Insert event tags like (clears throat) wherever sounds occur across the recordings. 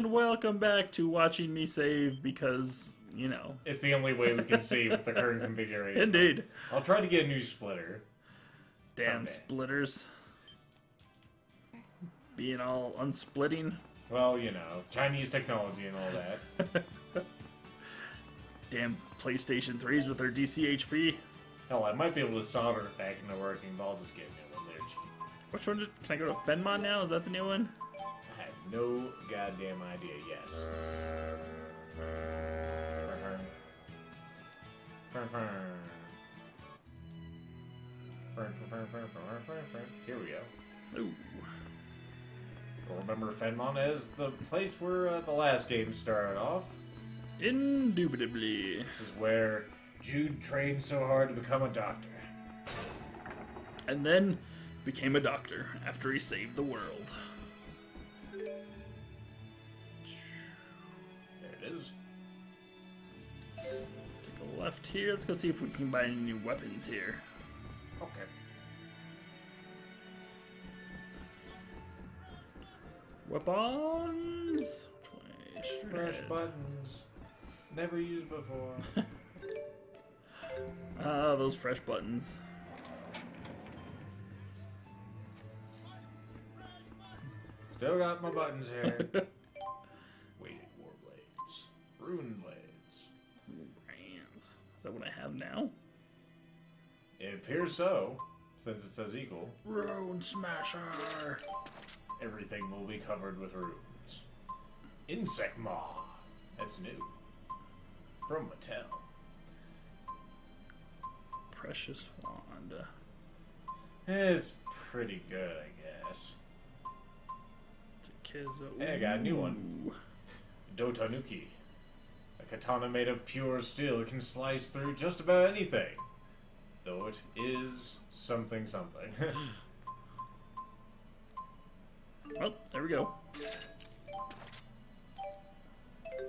And welcome back to watching me save because, you know. It's the only way we can save with the current (laughs) configuration. Indeed. I'll try to get a new splitter. Damn Someday. splitters. Being all unsplitting. Well, you know, Chinese technology and all that. (laughs) Damn PlayStation 3s with their DHCP. Hell, I might be able to solder it back into working, but I'll just get a new one there. Which one did, can I go to Fennmont now? Is that the new one? No goddamn idea. Yes. Here we go. Ooh. Remember Fennmont as the place where uh, the last game started off. Indubitably. This is where Jude trained so hard to become a doctor. And then became a doctor after he saved the world. Left here. Let's go see if we can buy any new weapons here. Okay. Weapons! Fresh buttons. Never used before. (laughs) Ah, those fresh buttons. Still got my buttons here. (laughs) Weighted war blades. Rune blades. Is that what I have now? It appears so, since it says equal. Rune Smasher! Everything will be covered with runes. Insect Maw. That's new. From Mattel. Precious Wand. It's pretty good, I guess. Takezo. Hey, I got a new one. Dotanuki. Katana made of pure steel can slice through just about anything. Though it is something something. Well, (laughs) oh, there we go.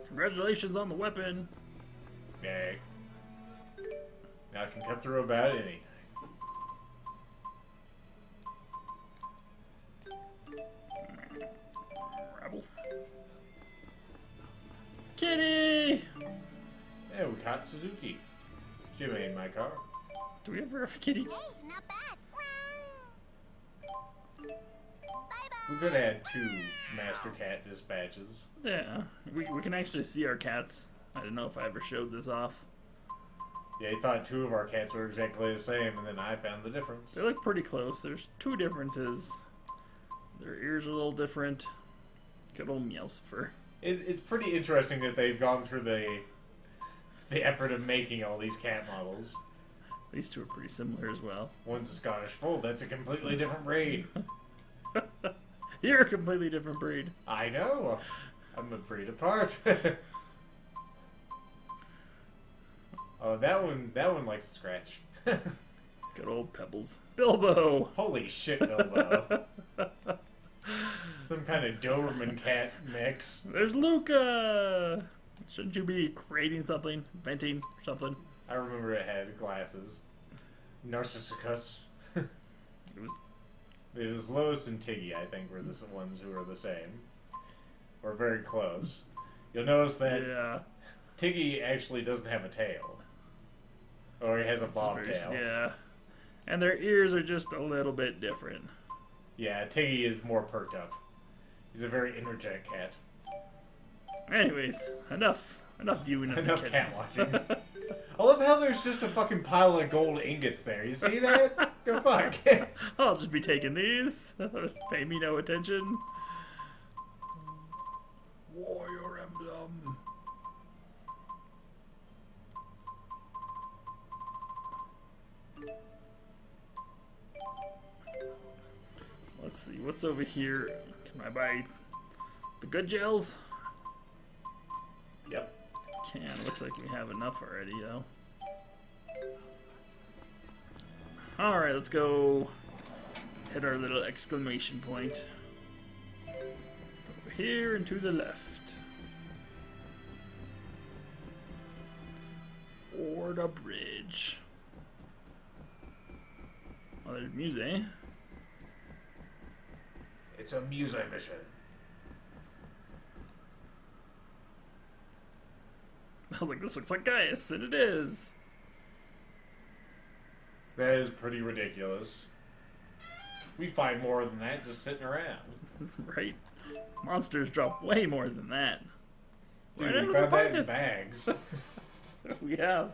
Congratulations on the weapon. Yay. Now I can cut through about anything. Rabble. Kitty! Yeah, we caught Suzuki. She made my car. Do we ever have a kitty? Hey, not bad. We could have had two Master Cat dispatches. Yeah, we, we can actually see our cats. I don't know if I ever showed this off. Yeah, he thought two of our cats were exactly the same, and then I found the difference. They look pretty close. There's two differences. Their ears are a little different. Good old Meowsifer. It, it's pretty interesting that they've gone through the the effort of making all these cat models. These two are pretty similar as well. One's a Scottish Fold. That's a completely different breed. (laughs) You're a completely different breed. I know. I'm a breed apart. (laughs) oh, that one. That one likes to scratch. (laughs) Good old Pebbles. Bilbo! Holy shit, Bilbo. Some kind of Doberman cat mix. There's Luca! Shouldn't you be creating something? Venting or something? I remember it had glasses. Narcissus. (laughs) It was It was Lois and Tiggy, I think, were the ones who were the same. Or very close. You'll notice that yeah. Tiggy actually doesn't have a tail. Or he has a It's very- bobtail. Yeah. And their ears are just a little bit different. Yeah, Tiggy is more perked up. He's a very energetic cat. Anyways, enough enough viewing of Enough the cat watching. (laughs) I love how there's just a fucking pile of gold ingots there. You see that? the fuck? (laughs) I'll just be taking these. (laughs) Pay me no attention. Warrior emblem. Let's see, what's over here? Can I buy the good gels? Can. Looks like we have enough already, though. Alright, let's go hit our little exclamation point. Over here and to the left. Or the bridge. Oh, there's music. Eh? It's a music mission. Was like, this looks like Gaius, and it is. That is pretty ridiculous. We find more than that just sitting around. (laughs) right? Monsters drop way more than that. Dude, Right we of our found that in bags. (laughs) we have.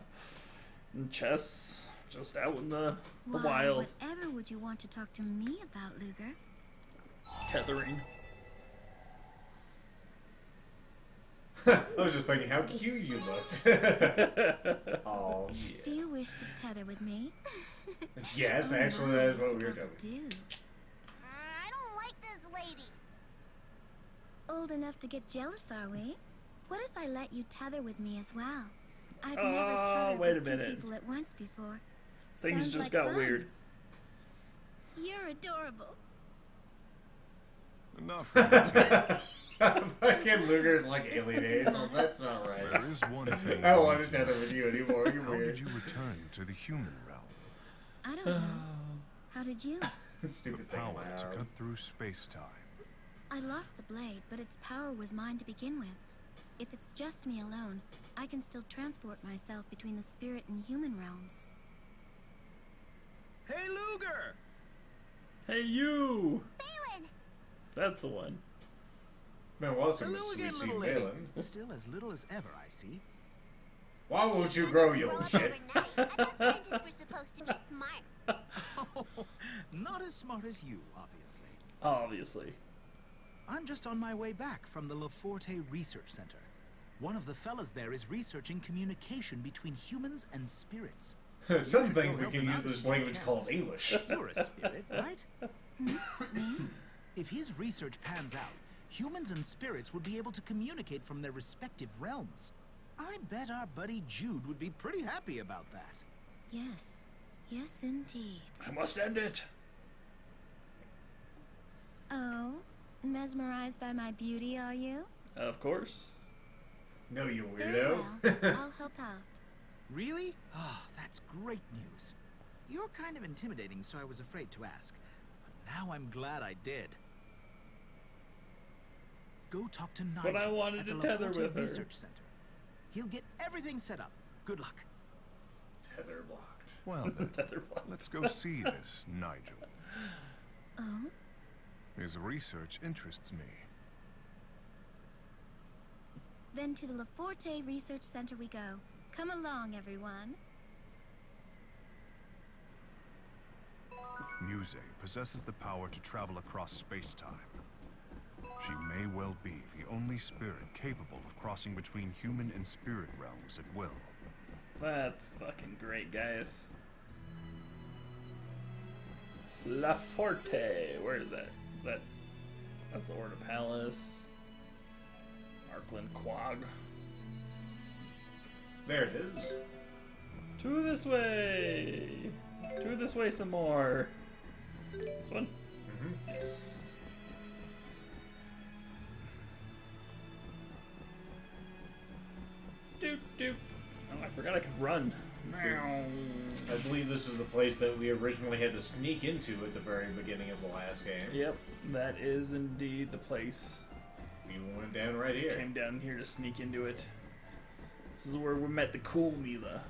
And chests just out in the, the Why, wild. whatever would you want to talk to me about, Ludger? Tethering. I was just thinking how cute you looked. oh, (laughs) Do you wish to tether with me? (laughs) Yes, Oh, actually, that's what we were it doing. to do? Uh, I don't like this lady. Old enough to get jealous, are we? What if I let you tether with me as well? I've Oh, never ah, tethered wait a with two people at once before. Things Sounds just like got fun. weird. You're adorable. Enough, Renty. (laughs) (laughs) Fucking Ludger's like There's something alienated. So that's not right. There is one (laughs) thing I don't want to to tether with you anymore. You're How weird. did you return to the human realm? I don't know. (sighs) How did you? (laughs) Stupid thing. Power in my to cut through space-time. I lost the blade, but its power was mine to begin with. If it's just me alone, I can still transport myself between the spirit and human realms. Hey, Ludger! Hey, you! Balan! That's the one. Man, well, some Hello sweet, again, sweet little lady. Still as little as ever, I see. Why won't you grow, don't you grow little up shit? I thought (laughs) scientists were supposed to be smart. (laughs) Not as smart as you, obviously. Obviously. I'm just on my way back from the Laforte Research Center. One of the fellas there is researching communication between humans and spirits. (laughs) Some should think we can use this language get a called. English. You're a spirit, right? Hmm? Hmm? if his research pans out, humans and spirits would be able to communicate from their respective realms. I bet our buddy Jude would be pretty happy about that. Yes. Yes, indeed. I must end it. Oh, mesmerized by my beauty, are you? Of course. No, you weirdo. Very weirdo. well. (laughs) I'll help out. Really? Oh, that's great news. You're kind of intimidating, so I was afraid to ask. But now I'm glad I did. Go talk to Nigel But I wanted at to the tether Laforte with her. Research Center. He'll get everything set up. Good luck. Tether blocked. Well (laughs) then, Tether block. let's go see this Nigel. Oh? (laughs) His research interests me. Then to the Laforte Research Center we go. Come along, everyone. Muse possesses the power to travel across space-time. She may well be the only spirit capable of crossing between human and spirit realms at will. That's fucking great, guys. La Forte. Where is that? Is that? That's the Order Palace. Markland Quag. There it is. Two this way. Two this way some more. This one? hmm Yes. Doop. Oh, I forgot I could run. I believe this is the place that we originally had to sneak into at the very beginning of the last game. Yep, that is indeed the place. We went down right here. Came down here to sneak into it. This is where we met the cool Milla.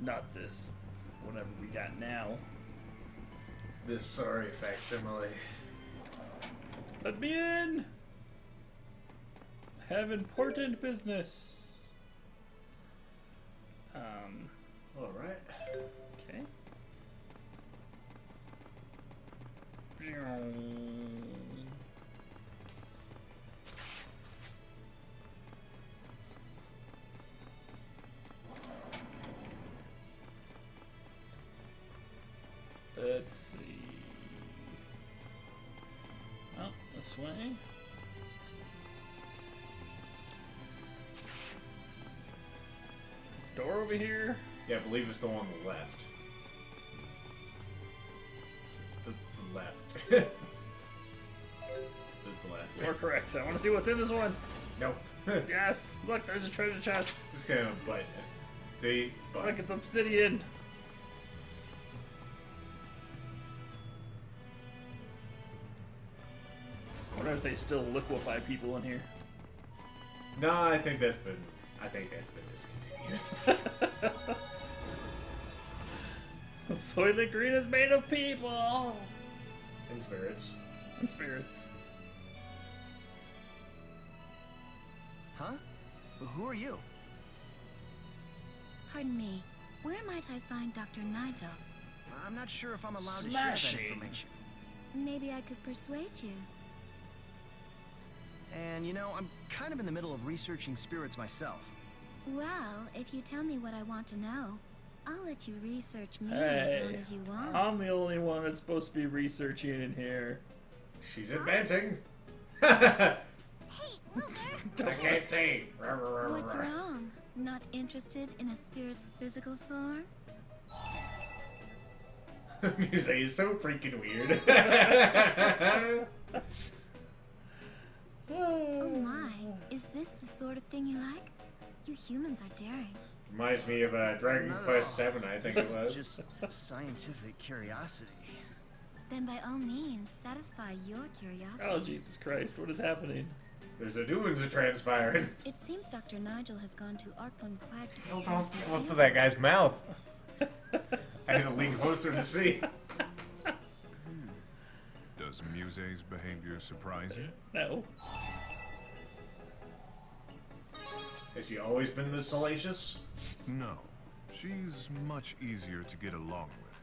Not this, whatever we got now. This sorry facsimile. Let me in! Have important business. Um, Alright. okay. Let's see. Oh, this way. Over here. Yeah, I believe it's the one on the left. The, the left. (laughs) the, left. You're correct. I want to see what's in this one. Nope. (laughs) Yes, look, there's a treasure chest. Just kind of button it. See? Look, Button. it's obsidian. I wonder if they still liquefy people in here. No, I think that's been. I think that's been discontinued. (laughs) Soylent Green is made of people And spirits. and spirits. Huh? Who are you? Pardon me. Where might I find Dr. Nigel? I'm not sure if I'm allowed to share that information. Maybe I could persuade you. And you know, I'm kind of in the middle of researching spirits myself. Well, if you tell me what I want to know, I'll let you research me as long as you want. I'm the only one that's supposed to be researching in here. She's advancing. (laughs) I Hey, Luther! can't see. What's wrong? Not interested in a spirit's physical form? (laughs) Music is so freaking weird. (laughs) Oh my, is this the sort of thing you like? You humans are daring. Reminds me of uh, Dragon Not at Quest all. Seven, I think it was. Just scientific curiosity. Then by all means, satisfy your curiosity. Oh Jesus Christ! What is happening? There's a doings a transpiring. It seems Dr. Nigel has gone to Arkland Quag to What's prepare off, some off food. that guy's mouth? I had to lean closer to see. Does Muse's behavior surprise you? No. Has she always been this salacious? No. She's much easier to get along with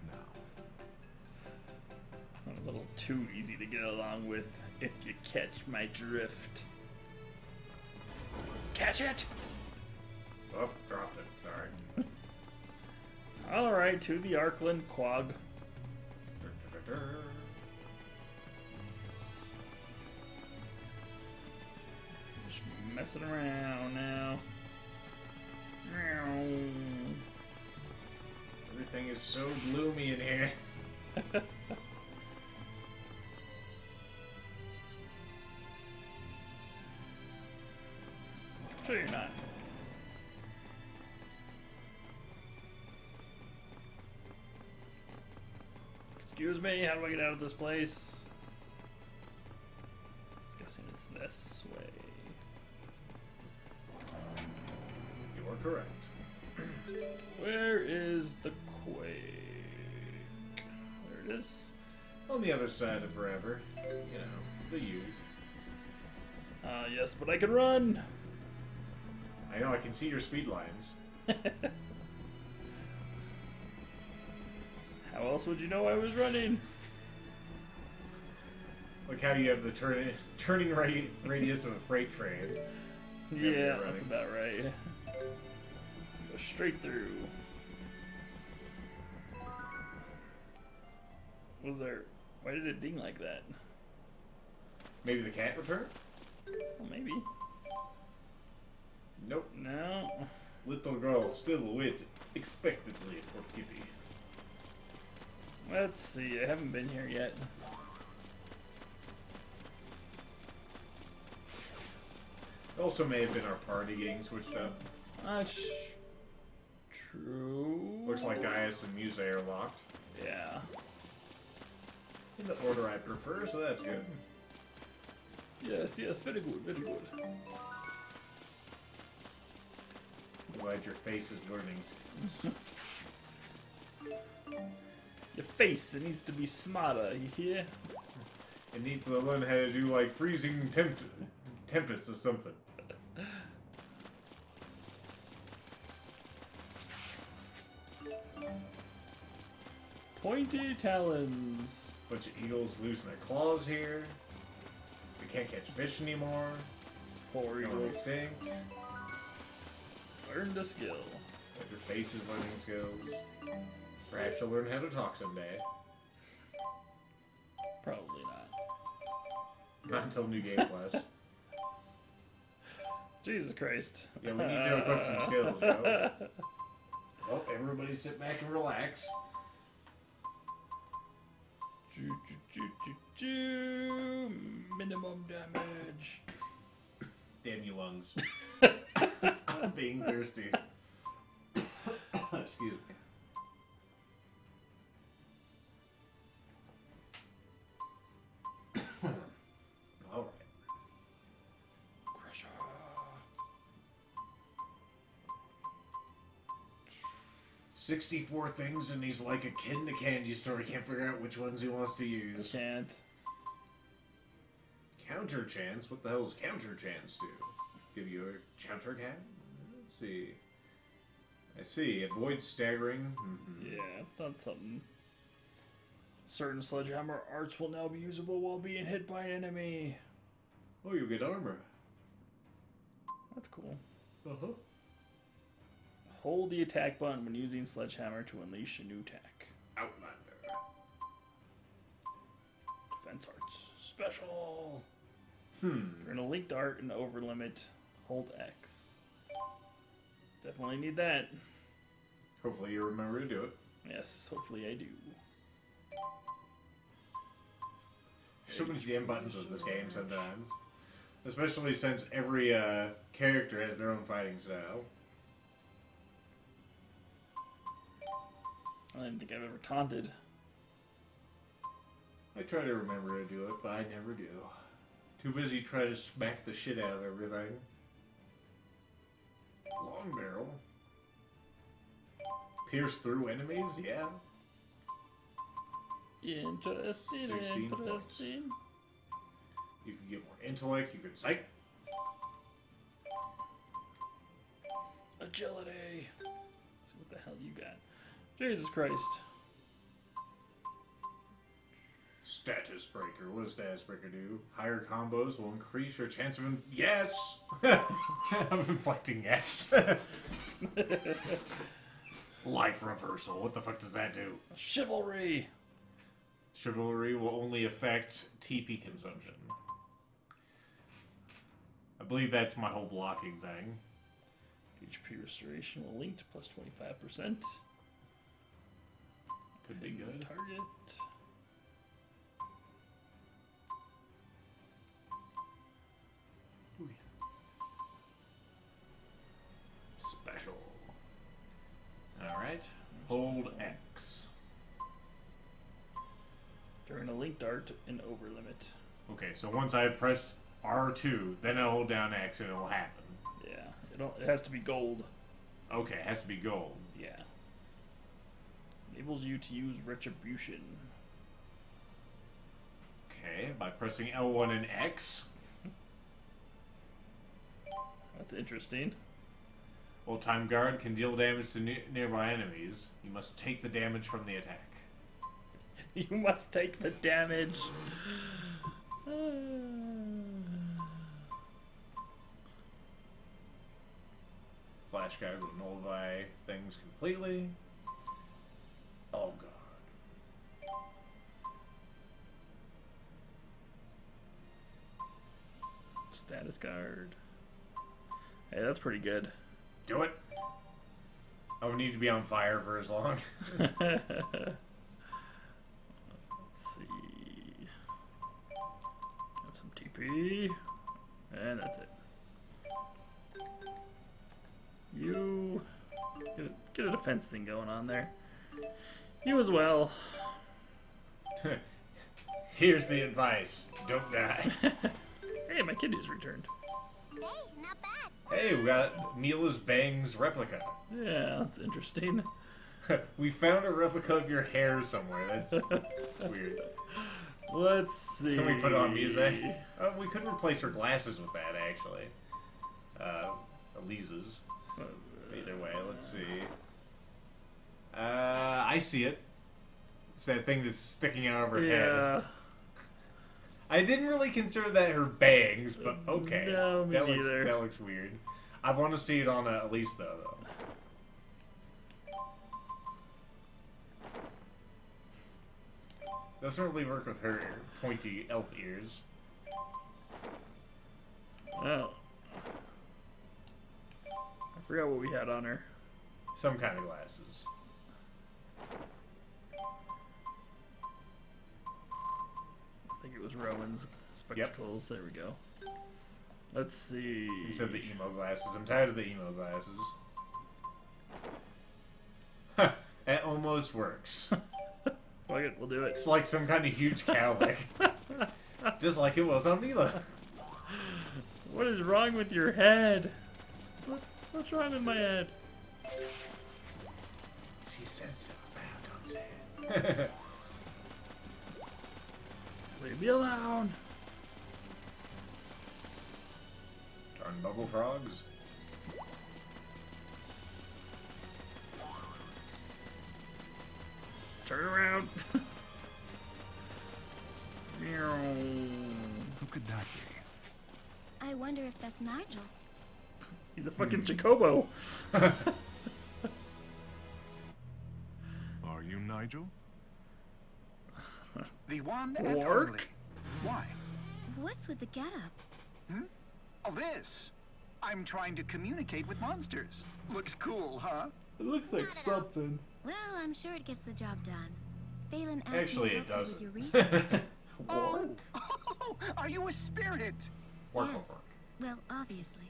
now. A little too easy to get along with if you catch my drift. Catch it! Oh, dropped it. Sorry. (laughs) Alright, to the Arkland Quag. Messing around now. Everything is so gloomy in here. (laughs) Sure you're not. Excuse me, how do I get out of this place? I'm Guessing it's this way. Correct. (clears throat) Where is the quake? There it is. On the other side of forever. You know, the you. Uh, yes, but I can run. I know I can see your speed lines. (laughs) How else would you know I was running? Like how you have the turn (laughs) turning radi- radius of a freight train. Yeah, that's about right. Straight through. Was there? Why did it ding like that? Maybe the cat returned? Well, maybe. Nope. No. Little girl still waits expectantly for Kitty. Let's see. I haven't been here yet. It also may have been our party getting switched up. Ah, That's true. Looks like Gaius and Muse are locked. Yeah. In the order I prefer, so that's good. Yes. Yes. Very good. Very good. I'm glad your face is learning skills. (laughs) Your face. It needs to be smarter. You hear? It needs to learn how to do like freezing temp- tempest or something. Pointy talons. Bunch of eagles losing their claws here. We can't catch fish anymore. Poor eagles. extinct. Learn the skill. But your face is learning skills. Perhaps you'll learn how to talk someday. Probably not. Not until New Game Plus. (laughs) Jesus Christ. Yeah, we need to equip some skills, Joe. Well, (laughs) oh, everybody sit back and relax. Choo, choo, choo. Minimum damage. Damn you lungs. (laughs) I'm being thirsty. (coughs) Excuse me. 64 things and he's like a kid in a candy store. He can't figure out which ones he wants to use. Can't. Counter chance? What the hell does counter chance do? Give you a counter can? Let's see. I see. Avoid staggering. Mhm. Yeah, it's not something. Certain sledgehammer arts will now be usable while being hit by an enemy. Oh, you get armor. That's cool. Uh huh. Hold the attack button when using sledgehammer to unleash a new attack. Outlander. Defense arts special. Hmm. During a linked art and over limit, hold X. Definitely need that. Hopefully you remember to do it. Yes, hopefully I do. So many damn buttons with this game sometimes. Especially since every uh, character has their own fighting style. I don't think I've ever taunted. I try to remember to do it, but I never do. Too busy trying to smack the shit out of everything. Long barrel. Pierce through enemies? Yeah. Interesting, 16 points. interesting. You can get more intellect, you can psych. Agility. Let's see what the hell you got. Jesus Christ. Status breaker. What does status breaker do? Higher combos will increase your chance of. In- yes! (laughs) I'm inflecting yes. (laughs) Life reversal. What the fuck does that do? Chivalry. Chivalry will only affect TP consumption. I believe that's my whole blocking thing. HP restoration will linked plus 25%. Could be good. Target. Special. Alright. Hold X. During a linked art and over limit. Okay, so once I press R2, then I'll hold down X and it'll happen. Yeah, it, it has to be gold. Okay, it has to be gold. Enables you to use retribution. Okay, by pressing L1 and X. That's interesting. While Time Guard can deal damage to ne- nearby enemies, you must take the damage from the attack. (laughs) You must take the damage. Flash Guard will nullify things completely. Oh god. Status card. Hey, that's pretty good. Do it! I would need to be on fire for as long. (laughs) Let's see. Have some TP. And that's it. You get a, get a defense thing going on there. You as well. (laughs) Here's the advice don't die. (laughs) hey, my kidney's returned. Hey, not bad. hey, we got Milla's Bangs replica. Yeah, that's interesting. (laughs) we found a replica of your hair somewhere. That's, that's weird. Let's see. Can we put it on music? Uh, we could replace her glasses with that, actually. Uh, Elisa's. Either way, let's see. Uh, I see it. It's that thing that's sticking out of her head. (laughs) I didn't really consider that her bangs, but okay. No, me that looks that looks weird. I want to see it on uh, Elize though, though. Doesn't really work with her pointy elf ears. Oh. I forgot what we had on her. Some kind of glasses. I think it was Rowen's spectacles. There we go. Let's see. Instead of the emo glasses. I'm tired of the emo glasses. (laughs) that almost works. (laughs) Fuck it, we'll do it. It's like some kind of huge cowlick. (laughs) Just like it was on Milla. What is wrong with your head? What, what's wrong with my head? She said so. (laughs) Leave me alone. Darn bubble frogs. Turn around. (laughs) Who could that be? I wonder if that's Nigel. He's a fucking Jacobo. (laughs) Nigel? The one and Work? only. Why? What's with the getup? Hmm? Oh, this. I'm trying to communicate with monsters. Looks cool, huh? It looks like something. Well, I'm sure it gets the job done. Phelan asked Actually, me it to help you with your doesn't. (laughs) research. Oh, (laughs) are you a spirit? Work, work, yes. work. Well, obviously.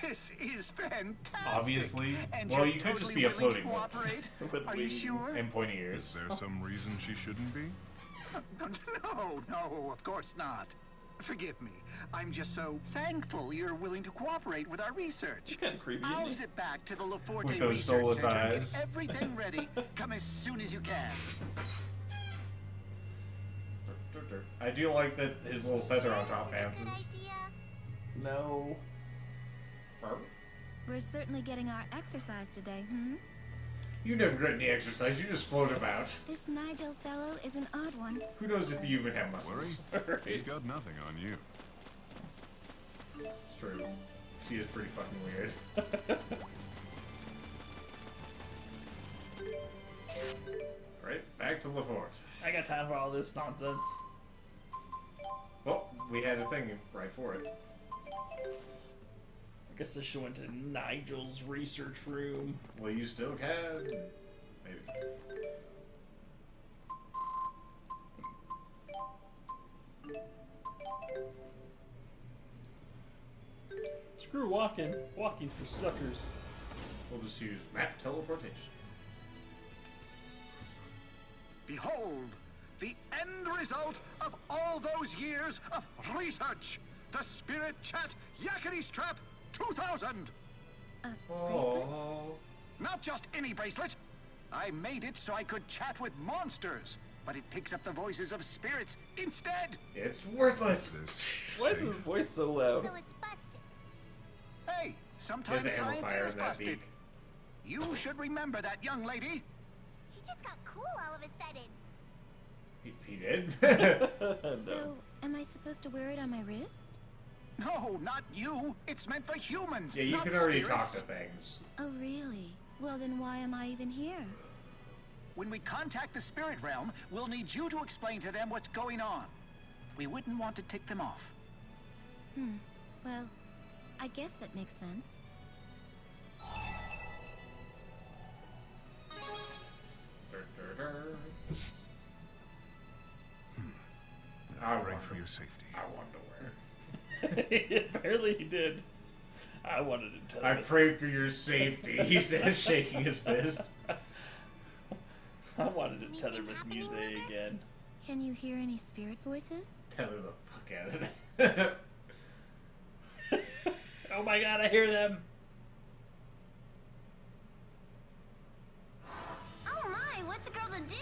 This is fantastic. Obviously. And Well, you're you could just be a floating one. cooperate? (laughs) With Are you wings. sure? And pointy ears. Is there some reason she shouldn't be? (laughs) No, no, of course not. Forgive me. I'm just so thankful you're willing to cooperate with our research. He's kind of creepy. I'll Isn't zip back to the Laforte With those Research soulless Center. eyes. Get (laughs) everything ready. Come as soon as you can. I do like that his little feather on top this is a bounces. good idea? he? No. We're certainly getting our exercise today, hmm? You never get any exercise, you just float about. This Nigel fellow is an odd one. Who knows if you even have Worry? muscles? He's got nothing on you. It's true. She is pretty fucking weird. (laughs) right, back to LaForte. I got time for all this nonsense. Well, we had a thing right for it. I guess I should went to Nigel's research room. Well, you still can. Maybe. Screw walking. Walking's for suckers. We'll just use map teleportation. Behold, the end result of all those years of research. The Spirit Chat Yakety Strap 2000. A bracelet? Oh. Not just any bracelet. I made it so I could chat with monsters, but it picks up the voices of spirits instead. It's worthless. This Why is safe? his voice so loud? So it's busted. Hey, sometimes There's science is busted. beak. You should remember that, young lady. He just got cool all of a sudden. He, he did. (laughs) (laughs) So, am I supposed to wear it on my wrist? No, not you. It's meant for humans. yeah, you not can already spirits. talk to things. Oh, really? Well, then why am I even here? When we contact the spirit realm, we'll need you to explain to them what's going on. We wouldn't want to tick them off. Hmm. Well, I guess that makes sense. Dur, dur, dur. I Pray want for your safety. I want to wear. Apparently (laughs) he did. I wanted to tell I you. pray for your safety. He says, (laughs) shaking his fist. I wanted to tether Anything with happening Muse again. Can you hear any spirit voices? Tether the fuck out of (laughs) it. Oh my god, I hear them! Oh my, what's a girl to do?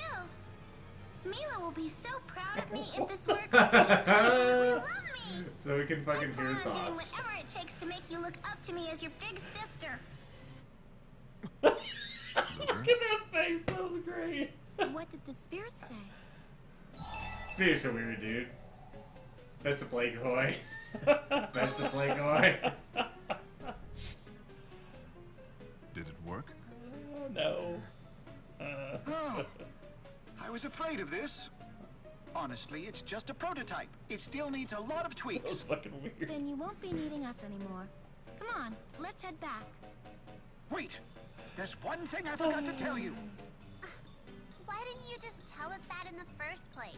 Milla will be so proud of me if this works. She'll absolutely love me. (laughs) so we can I fucking plan hear on doing whatever it takes to make you look up to me as your big sister. Look Ludger? at that face, that was great. what did the spirit say? Spirits so weird, dude. Best to play coy. Best to play coy. Did it work? Oh no. Uh, I was afraid of this. Honestly, it's just a prototype. It still needs a lot of that was tweaks. fucking weird. Then you won't be needing us anymore. Come on, let's head back. Wait, there's one thing I forgot to tell you. (sighs) Why didn't you just tell us that in the first place?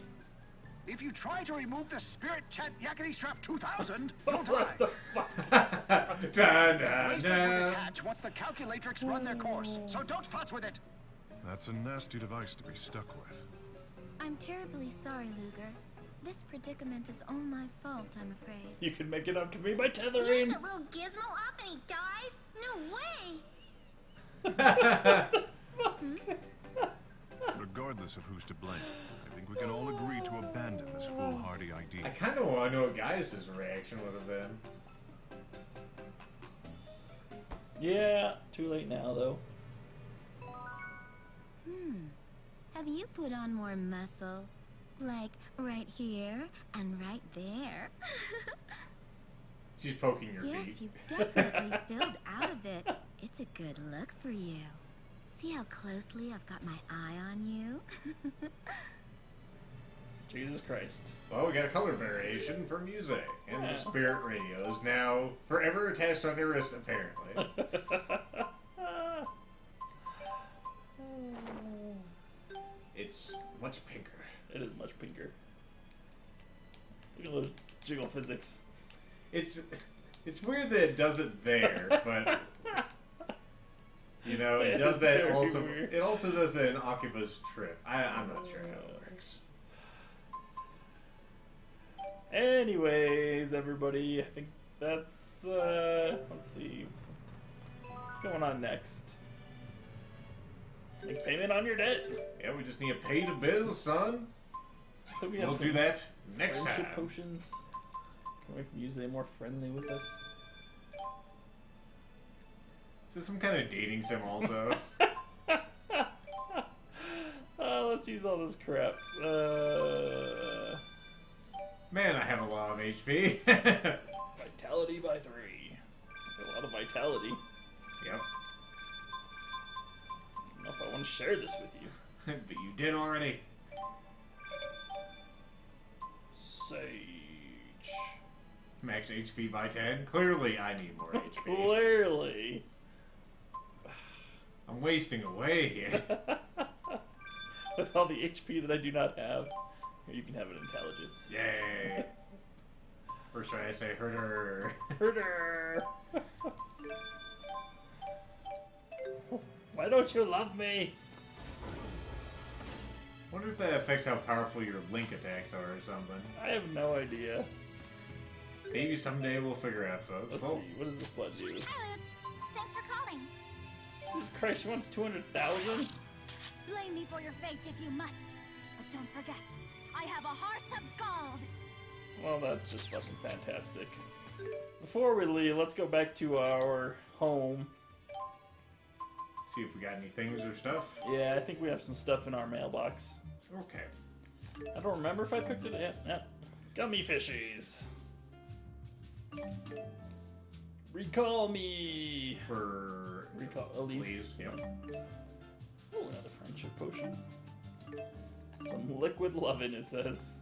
If you try to remove the Spirit Chat Yakety Strap 2000, (laughs) you'll die. What the fuck? dun, dun, Bracelet will detach once the calculatrix run their course, so don't futz with it. That's a nasty device to be stuck with. I'm terribly sorry, Ludger. This predicament is all my fault, I'm afraid. You can make it up to me by You tethering. the little gizmo off and he dies? No way! (laughs) Regardless of who's to blame, I think we can all agree to abandon this foolhardy idea. I kind of want to know what Gaius' reaction would have been. Yeah, too late now though. Hmm. Have you put on more muscle? Like right here and right there? She's poking your yes, feet. you've definitely (laughs) filled out a bit. It's a good look for you. See how closely I've got my eye on you? (laughs) Jesus Christ. Well, we got a color variation for music, and Yeah. the spirit radio is now forever attached on your wrist, apparently. (laughs) it's much pinker. It is much pinker. Look at those jiggle physics. It's it's weird that it does it there, (laughs) but you know it It does that also. weird. It also does that in Akiba's trip. I, I'm not sure how it works. Anyways, everybody, I think that's uh let's see. What's going on next? Make payment on your debt. Yeah, we just need to pay the bills, son. So we we'll do that next time. potions. Can we use any more friendly with us? Is this some kind of dating sim also? (laughs) Uh, let's use all this crap. Uh, Man, I have a lot of HP. (laughs) vitality by three. A lot of vitality. yep. Want to share this with you. (laughs) but you did already. Sage. Max HP by 10. Clearly, I need more (laughs) HP. Clearly. (sighs) I'm wasting away here. (laughs) With all the HP that I do not have. You can have an intelligence. Yay. Or should I say herder? Herder! Why don't you love me? wonder if that affects how powerful your link attacks are or something. I have no idea. Maybe someday we'll figure out, folks. Let's Well, see. What does this blood do? Hi, Lutz. Thanks for calling. Jesus Christ, she wants 200,000? Blame me for your fate if you must. But don't forget, I have a heart of gold. Well, that's just fucking fantastic. Before we leave, let's go back to our home. See if we got any things or stuff. Yeah, I think we have some stuff in our mailbox. Okay. I don't remember if I picked it up. Yeah. Gummy fishies. Recall me. For Recall Elize. Please, yep. Oh, another friendship potion. Some liquid lovin', it says.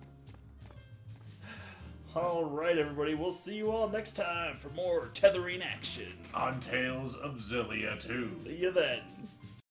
Alright, everybody, we'll see you all next time for more tethering action. On Tales of Xillia 2. See you then.